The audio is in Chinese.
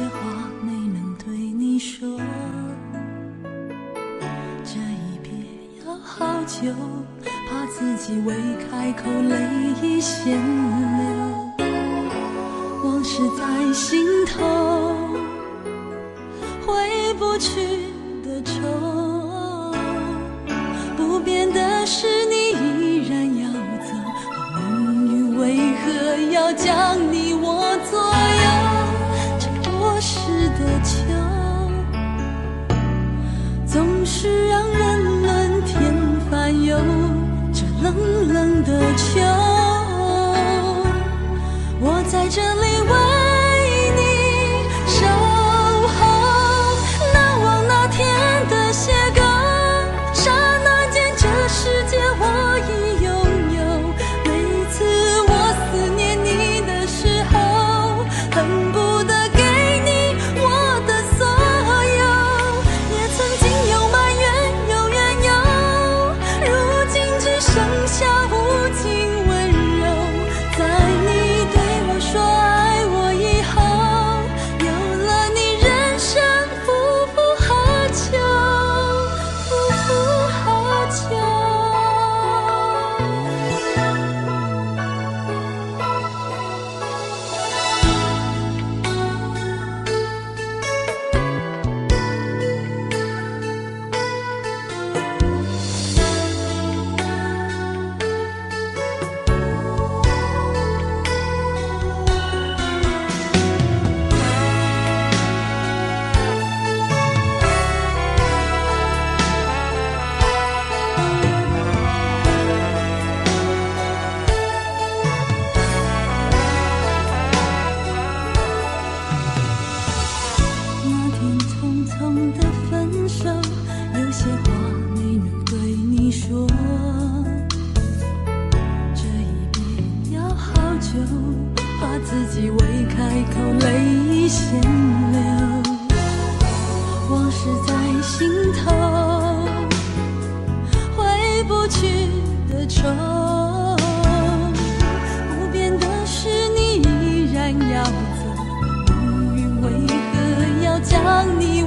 些话没能对你说，这一别要好久，怕自己未开口泪已先流，往事在心头，回不去的愁，不变的是你依然要走，命运为何要将你？冷的秋，我在这怕自己未开口，泪已先流。往事在心头，回不去的愁。不变的是你依然要走。命运为何要将你